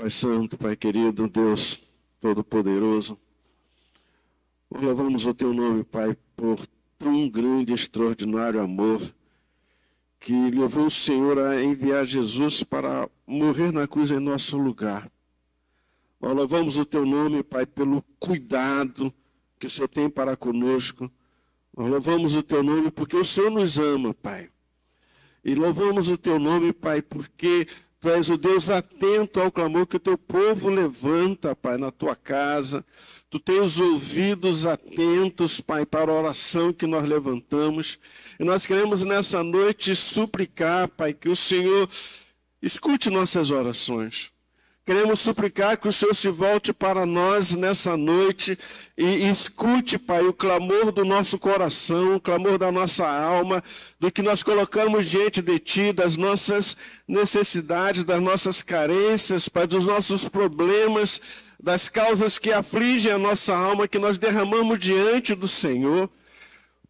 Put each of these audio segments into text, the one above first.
Pai Santo, Pai querido, Deus Todo-Poderoso. Louvamos o Teu nome, Pai, por tão grande e extraordinário amor que levou o Senhor a enviar Jesus para morrer na cruz em nosso lugar. Nós louvamos o Teu nome, Pai, pelo cuidado que o Senhor tem para conosco. Nós louvamos o Teu nome porque o Senhor nos ama, Pai. E louvamos o Teu nome, Pai, porque Tu és o Deus atento ao clamor que o teu povo levanta, Pai, na tua casa. Tu tens ouvidos atentos, Pai, para a oração que nós levantamos. E nós queremos nessa noite suplicar, Pai, que o Senhor escute nossas orações. Queremos suplicar que o Senhor se volte para nós nessa noite e escute, Pai, o clamor do nosso coração, o clamor da nossa alma, do que nós colocamos diante de Ti, das nossas necessidades, das nossas carências, Pai, dos nossos problemas, das causas que afligem a nossa alma, que nós derramamos diante do Senhor.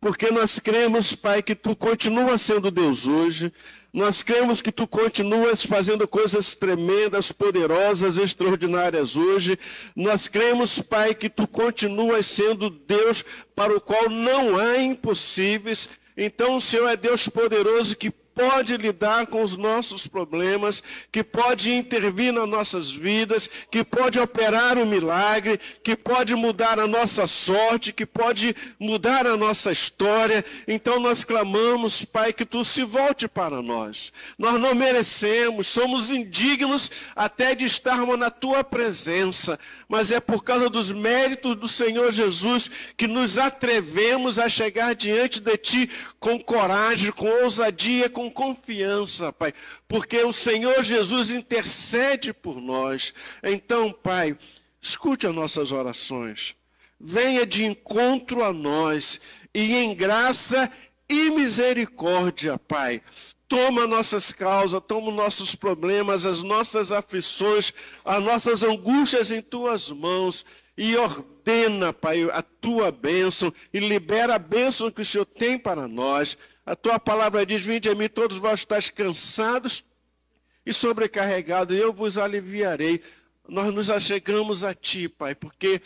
Porque nós cremos, Pai, que Tu continua sendo Deus hoje, nós cremos que tu continuas fazendo coisas tremendas, poderosas, extraordinárias hoje. Nós cremos, Pai, que tu continuas sendo Deus para o qual não há impossíveis. Então o Senhor é Deus poderoso que pode lidar com os nossos problemas, que pode intervir nas nossas vidas, que pode operar o um milagre, que pode mudar a nossa sorte, que pode mudar a nossa história. Então nós clamamos, Pai, que tu se volte para nós. Nós não merecemos, somos indignos até de estarmos na tua presença, mas é por causa dos méritos do Senhor Jesus que nos atrevemos a chegar diante de ti com coragem, com ousadia, com confiança, Pai, porque o Senhor Jesus intercede por nós. Então, Pai, escute as nossas orações, venha de encontro a nós e em graça e misericórdia, Pai. Toma nossas causas, toma nossos problemas, as nossas aflições, as nossas angústias em tuas mãos e ordena, Pai, a tua bênção e libera a bênção que o Senhor tem para nós. A tua palavra diz: Vinde a mim, todos vós estáis cansados e sobrecarregados, eu vos aliviarei. Nós nos achegamos a ti, Pai, porque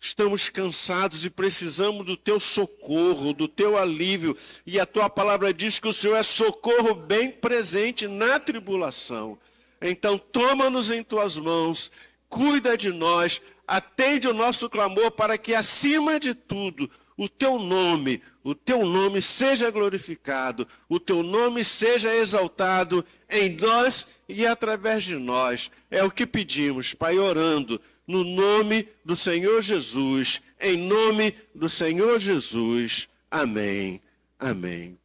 estamos cansados e precisamos do teu socorro, do teu alívio. E a tua palavra diz que o Senhor é socorro bem presente na tribulação. Então, toma-nos em tuas mãos, cuida de nós, atende o nosso clamor para que, acima de tudo, o teu nome, o teu nome seja glorificado, o teu nome seja exaltado em nós e através de nós. É o que pedimos, Pai, orando no nome do Senhor Jesus, em nome do Senhor Jesus. Amém. Amém.